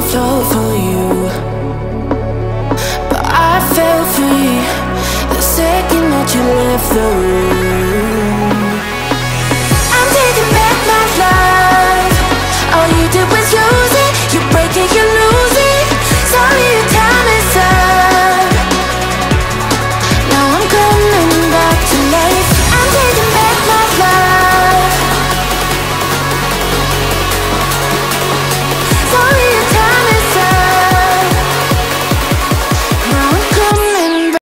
fall for you. But I fell free The second that you left the room.